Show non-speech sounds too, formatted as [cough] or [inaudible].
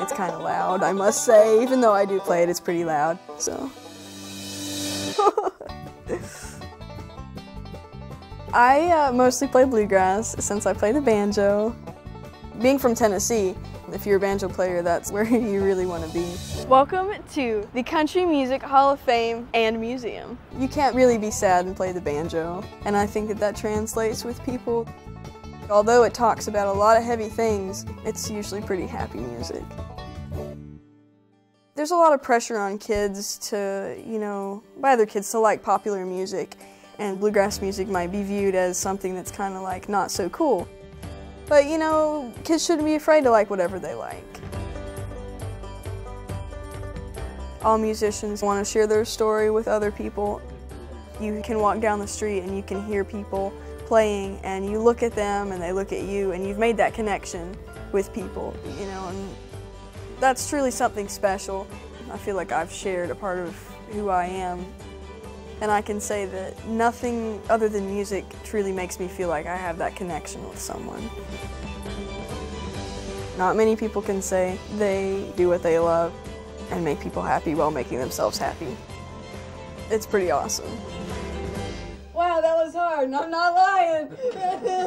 It's kind of loud, I must say. Even though I do play it, it's pretty loud. So. [laughs] I uh, mostly play bluegrass since I play the banjo. Being from Tennessee, if you're a banjo player, that's [laughs] where you really want to be. Welcome to the Country Music Hall of Fame and Museum. You can't really be sad and play the banjo, and I think that that translates with people. Although it talks about a lot of heavy things, it's usually pretty happy music. There's a lot of pressure on kids to, you know, by other kids to like popular music, and bluegrass music might be viewed as something that's kind of like not so cool. But you know, kids shouldn't be afraid to like whatever they like. All musicians want to share their story with other people. You can walk down the street and you can hear people playing and you look at them and they look at you and you've made that connection with people, you know, and that's truly something special. I feel like I've shared a part of who I am and I can say that nothing other than music truly makes me feel like I have that connection with someone. Not many people can say they do what they love and make people happy while making themselves happy. It's pretty awesome. Hard. I'm not lying. [laughs]